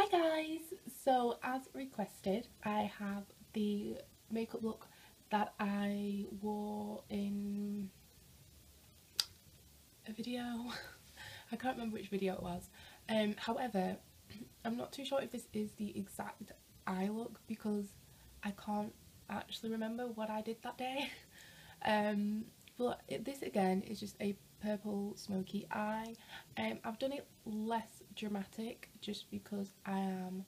Hi guys! So as requested I have the makeup look that I wore in a video. I can't remember which video it was. Um, however, I'm not too sure if this is the exact eye look because I can't actually remember what I did that day. Um, but it, this again is just a purple smoky eye. Um, I've done it less dramatic just because I am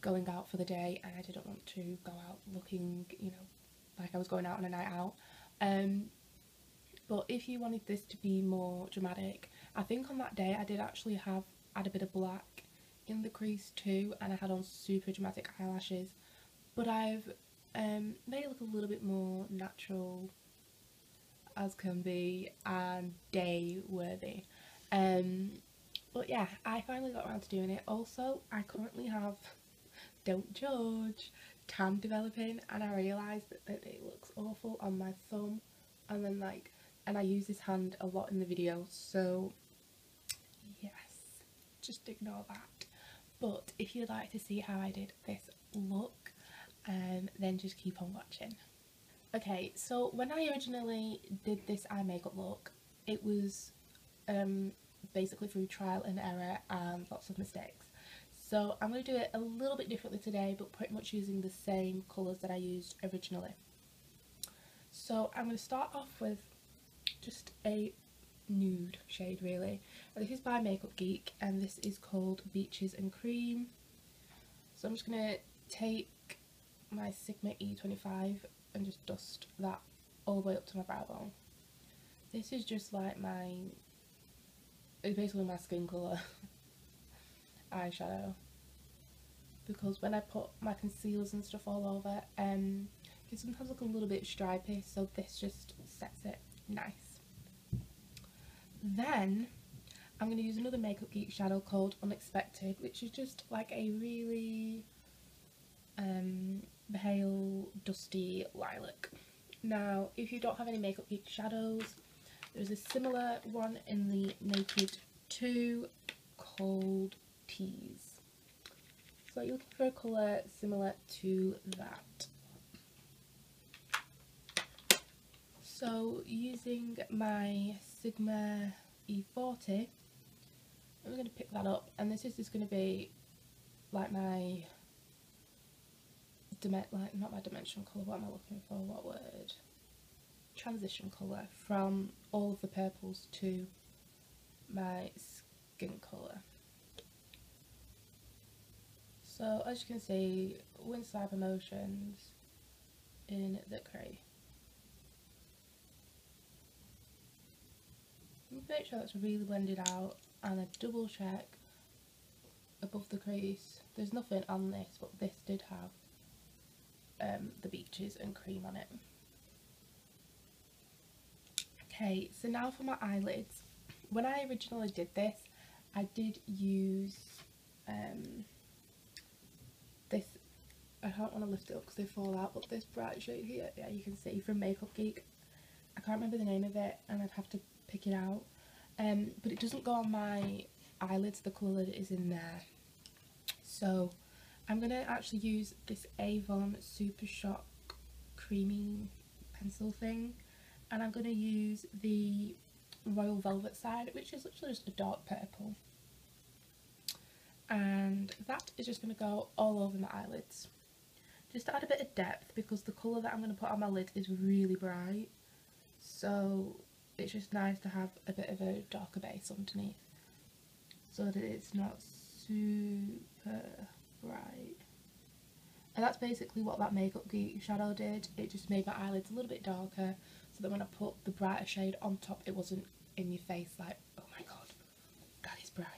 going out for the day and I didn't want to go out looking, you know, like I was going out on a night out. Um, but if you wanted this to be more dramatic, I think on that day I did actually have add a bit of black in the crease too and I had on super dramatic eyelashes but I've um, made it look a little bit more natural as can be and day worthy um, but yeah I finally got around to doing it. Also I currently have don't judge tan developing and I realised that, that it looks awful on my thumb. And then like and I use this hand a lot in the video so yes. Just ignore that. But if you'd like to see how I did this look um, then just keep on watching. Okay so when I originally did this eye makeup look it was um, basically through trial and error and lots of mistakes so I'm going to do it a little bit differently today but pretty much using the same colours that I used originally so I'm going to start off with just a nude shade really. this is by Makeup Geek and this is called Beaches and Cream. So I'm just going to take my Sigma E25 and just dust that all the way up to my brow bone. This is just like my, it's basically my skin colour eyeshadow because when I put my concealers and stuff all over um, it sometimes look a little bit stripy so this just sets it nice. Then I'm going to use another Makeup Geek shadow called Unexpected, which is just like a really um, pale, dusty lilac. Now, if you don't have any Makeup Geek shadows, there's a similar one in the Naked 2 cold Tease. So you're looking for a colour similar to that. So using my Sigma E40, I'm going to pick that up and this is just going to be like my, like not my dimension colour, what am I looking for, what word? Transition colour from all of the purples to my skin colour. So as you can see, Wind Cyber Motions in the grey. make sure that's really blended out and I double check above the crease. There's nothing on this but this did have um, the beaches and cream on it. Okay, so now for my eyelids. When I originally did this, I did use um, this, I don't want to lift it up because they fall out, but this bright shade here, yeah, you can see from Makeup Geek. I can't remember the name of it and I'd have to pick it out um, but it doesn't go on my eyelids the colour that is in there so I'm going to actually use this Avon Super Shock creamy pencil thing and I'm going to use the Royal Velvet side which is literally just a dark purple and that is just going to go all over my eyelids just to add a bit of depth because the colour that I'm going to put on my lid is really bright so it's just nice to have a bit of a darker base underneath so that it's not super bright. And that's basically what that Makeup Geek shadow did. It just made my eyelids a little bit darker so that when I put the brighter shade on top it wasn't in your face like, oh my god, that is bright.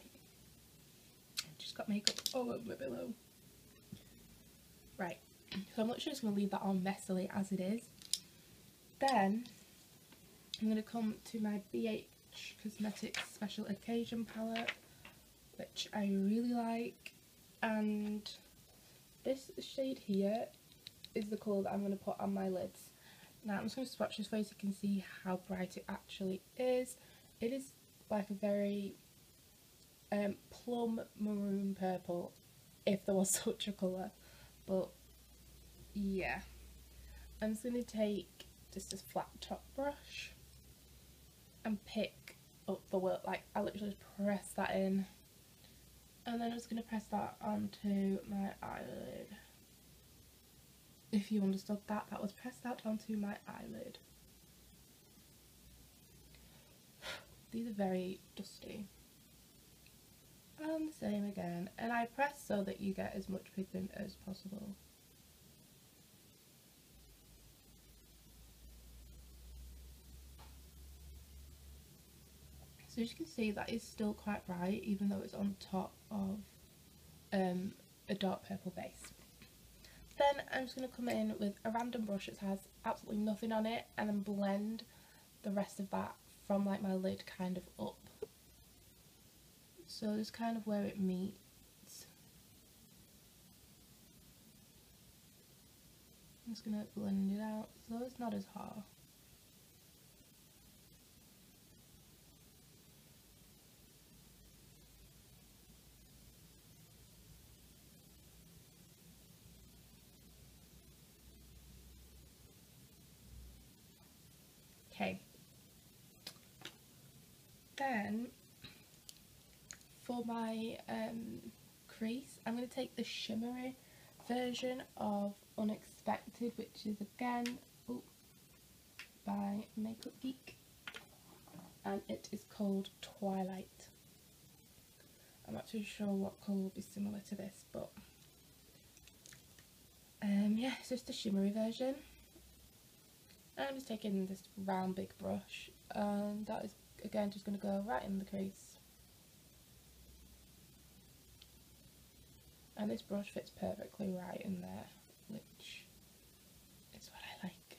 Just got makeup all over my pillow. Right, so I'm literally just going to leave that on messily as it is. Then I'm going to come to my BH Cosmetics Special Occasion palette, which I really like, and this shade here is the colour that I'm going to put on my lids. Now I'm just going to swatch this way so you can see how bright it actually is. It is like a very um, plum maroon purple if there was such a colour. But yeah. I'm just going to take just this flat top brush and pick up the work. Like I literally just press that in and then I'm just going to press that onto my eyelid. If you understood that, that was press that onto my eyelid. These are very dusty. And the same again. And I press so that you get as much pigment as possible. So as you can see that is still quite bright even though it's on top of um, a dark purple base. Then I'm just going to come in with a random brush that has absolutely nothing on it and then blend the rest of that from like my lid kind of up. So this kind of where it meets. I'm just going to blend it out so it's not as hard. Okay. Then, for my um, crease, I'm going to take the shimmery version of Unexpected, which is again ooh, by Makeup Geek, and it is called Twilight. I'm not too sure what colour will be similar to this, but um, yeah, it's just a shimmery version. I'm just taking this round big brush and that is again just going to go right in the crease. And this brush fits perfectly right in there, which is what I like.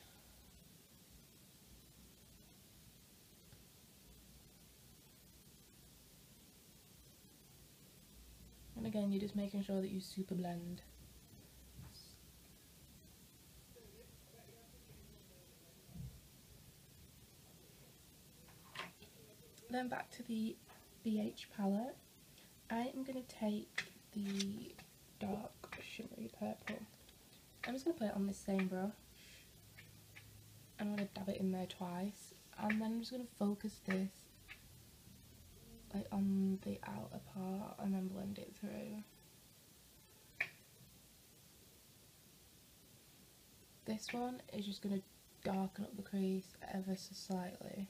And again, you're just making sure that you super blend. then back to the BH palette, I am going to take the dark shimmery purple. I'm just going to put it on this same brush. And I'm going to dab it in there twice and then I'm just going to focus this like on the outer part and then blend it through. This one is just going to darken up the crease ever so slightly.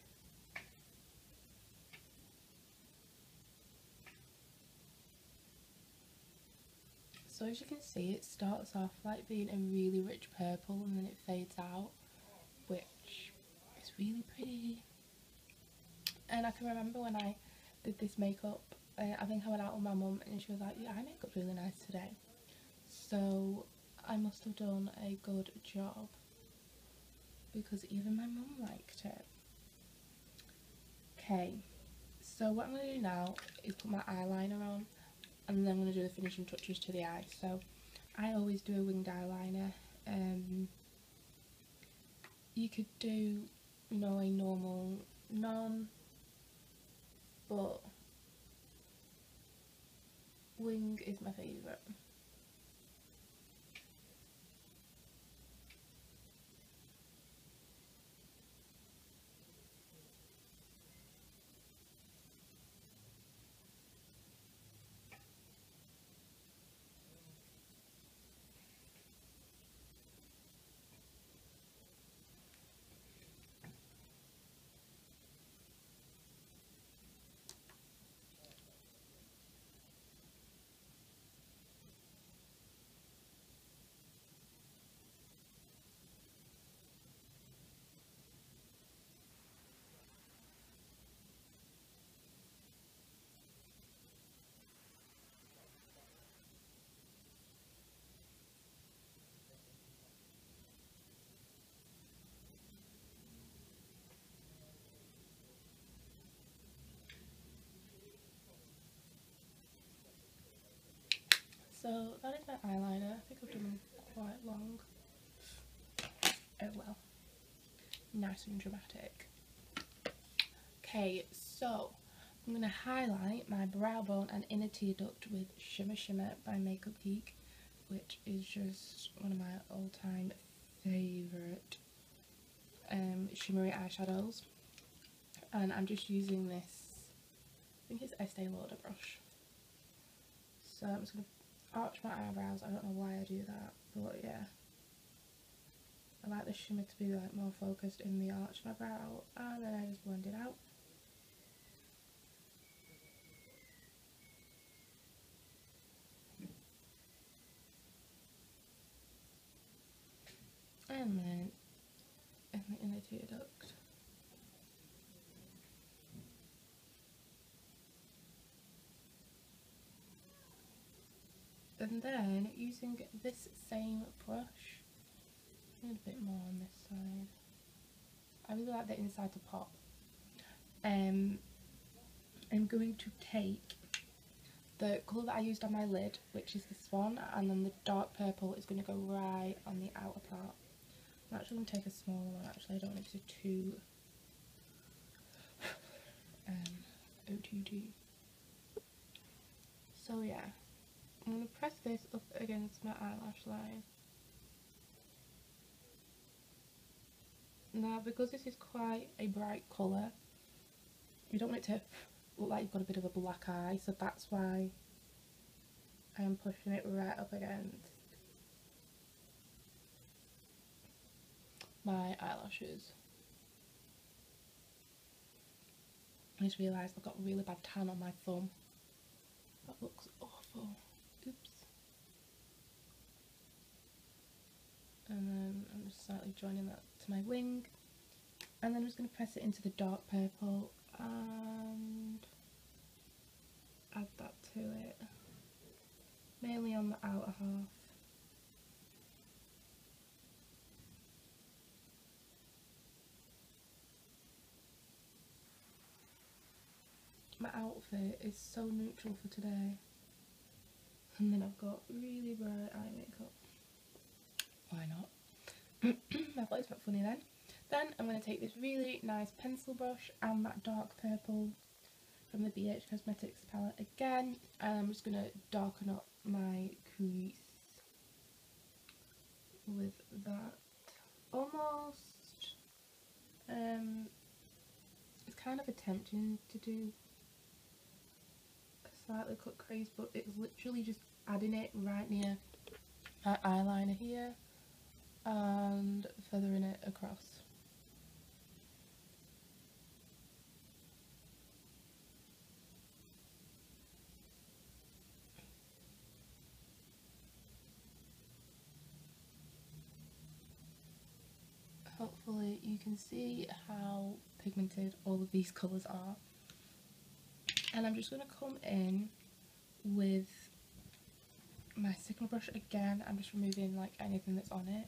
So as you can see it starts off like being a really rich purple and then it fades out which is really pretty. And I can remember when I did this makeup, uh, I think I went out with my mum and she was like, yeah, eye makeup's really nice today. So I must have done a good job because even my mum liked it. Okay, so what I'm going to do now is put my eyeliner on and then I'm going to do the finishing touches to the eye. So I always do a winged eyeliner. Um, you could do, you know, a normal none, but wing is my favourite. So that is my eyeliner. I think I've done quite long. Oh well. Nice and dramatic. Okay, so I'm going to highlight my brow bone and inner tear duct with Shimma Shimma by Makeup Geek, which is just one of my all-time favourite um, shimmery eyeshadows. And I'm just using this, I think it's Estee Lauder brush. So I'm just going to arch my eyebrows, I don't know why I do that, but yeah. I like the shimmer to be like more focused in the arch of my brow and then I just blend it out. And then in the inner tear duct. And then using this same brush a bit more on this side. I really like the inside to pop. Um, I'm going to take the colour that I used on my lid, which is this one, and then the dark purple is going to go right on the outer part. I'm actually going to take a smaller one, actually, I don't want it to be too um, OTG. So yeah, I'm going to press this up against my eyelash line. Now because this is quite a bright colour, you don't want it to look like you've got a bit of a black eye, so that's why I'm pushing it right up against my eyelashes. I just realised I've got really bad tan on my thumb. That looks awful. And then I'm just slightly joining that to my wing. And then I'm just going to press it into the dark purple and add that to it. Mainly on the outer half. My outfit is so neutral for today. And then I've got really bright eye makeup why not I thought it was funny then. Then I'm going to take this really nice pencil brush and that dark purple from the BH Cosmetics palette again and I'm just going to darken up my crease with that. Almost, um, it's kind of attempting to do a slightly cut crease but it's literally just adding it right near my eyeliner here and feathering it across. Hopefully you can see how pigmented all of these colours are. And I'm just going to come in with my Sigma brush again. I'm just removing like anything that's on it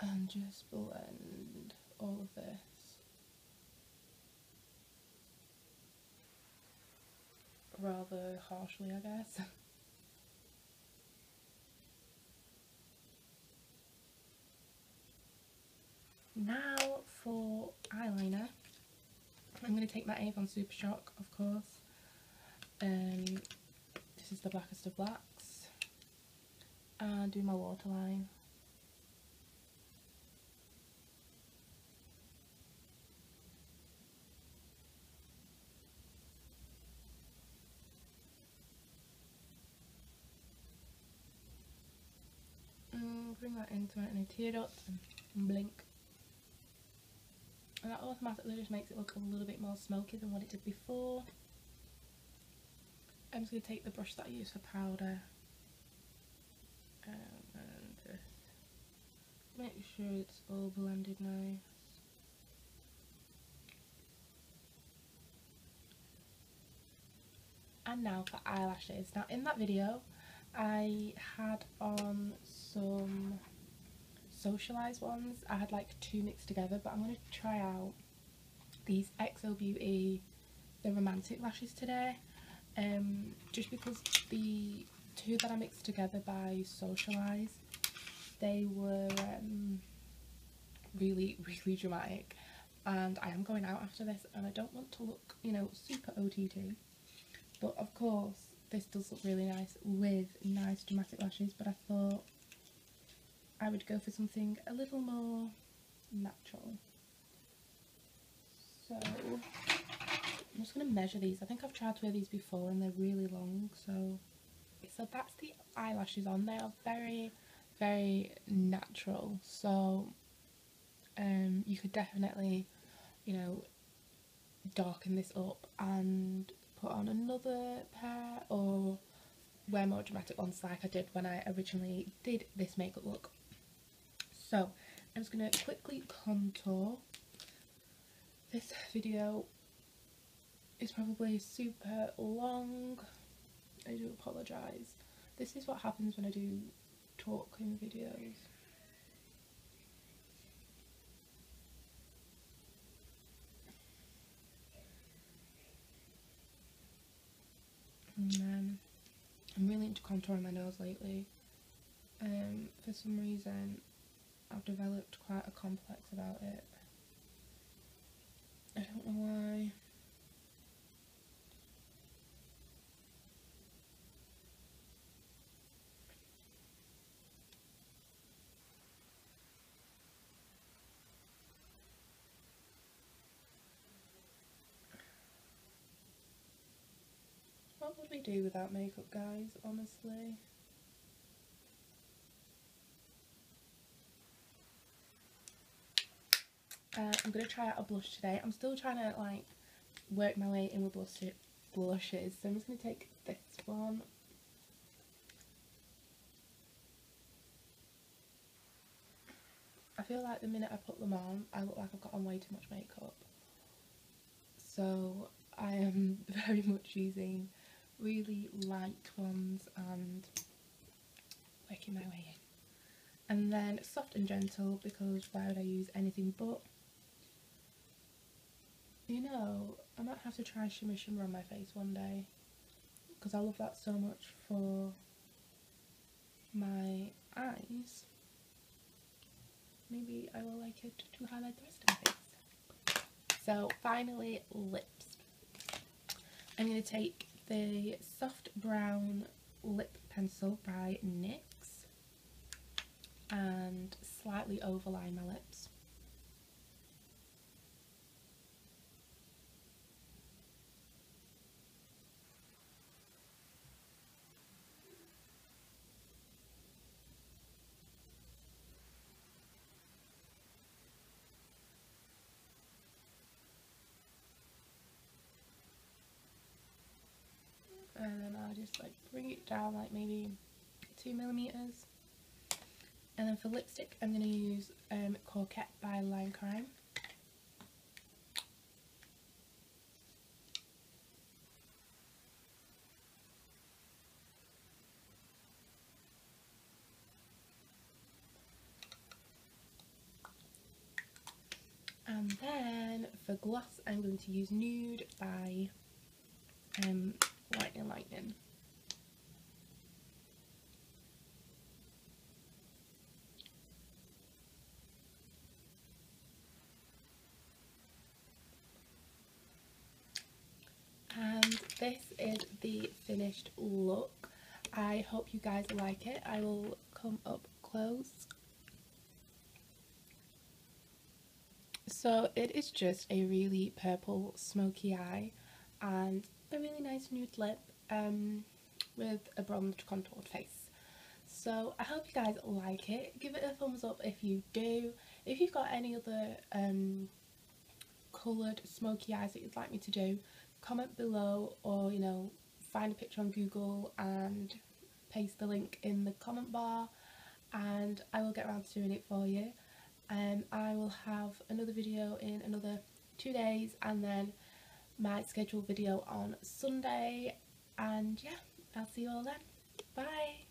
and just blend all of this. rather harshly I guess. now for eyeliner I'm going to take my Avon Super Shock of course um, this is the blackest of blacks and do my waterline bring that into my tear duct and blink. And that automatically just makes it look a little bit more smoky than what it did before. I'm just going to take the brush that I use for powder um, and just make sure it's all blended nice. And now for eyelashes. Now in that video I had on some Social Eyes ones. I had like two mixed together but I'm going to try out these XO Beauty the romantic lashes today um, just because the two that I mixed together by Social Eyes they were um, really really dramatic and I am going out after this and I don't want to look, you know, super OTT. But of course, this does look really nice with nice dramatic lashes, but I thought I would go for something a little more natural. So, I'm just going to measure these. I think I've tried to wear these before and they're really long, so... So that's the eyelashes on. They are very, very natural, so um, you could definitely, you know, darken this up and put on another pair or wear more dramatic ones like I did when I originally did this makeup look. So I'm just going to quickly contour. This video is probably super long. I do apologise. This is what happens when I do talking videos. And then I'm really into contouring my nose lately. Um, for some reason I've developed quite a complex about it. I don't know why. What would we do without makeup guys, honestly? Uh, I'm going to try out a blush today. I'm still trying to like work my way in with blush blushes. So I'm just going to take this one. I feel like the minute I put them on, I look like I've got on way too much makeup. So I am very much using really light ones and working my way in. And then soft and gentle because why would I use anything but you know, I might have to try Shimma Shimma on my face one day because I love that so much for my eyes. Maybe I will like it to highlight the rest of my face. So finally, lips. I'm going to take the soft brown lip pencil by NYX and slightly overline my lips. And then I'll just like bring it down like maybe two millimeters. And then for lipstick I'm going to use um, by Lime Crime. And then for gloss I'm going to use Nude by um, Lightning Lightning. And this is the finished look. I hope you guys like it. I will come up close. So it is just a really purple smoky eye and a really nice nude lip um, with a bronzed contoured face. So I hope you guys like it. Give it a thumbs up if you do. If you've got any other um, coloured smoky eyes that you'd like me to do, comment below or you know find a picture on Google and paste the link in the comment bar and I will get around to doing it for you. Um, I will have another video in another two days and then my scheduled video on Sunday. And yeah I'll see you all then. Bye